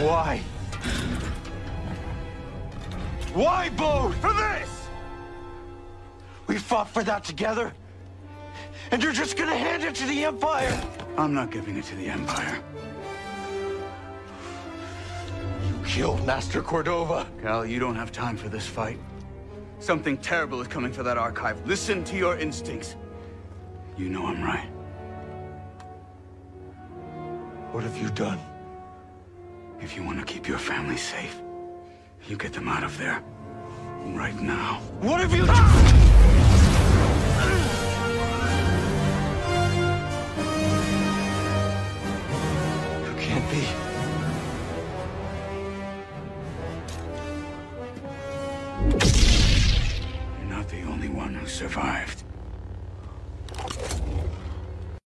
Why? Why, Bode? For this! We fought for that together. And you're just gonna hand it to the Empire! I'm not giving it to the Empire. You killed Master Cordova. Cal, you don't have time for this fight. Something terrible is coming for that archive. Listen to your instincts. You know I'm right. What have you done? If you want to keep your family safe, you get them out of there. Right now. What have you done? You can't be. You're not the only one who survived.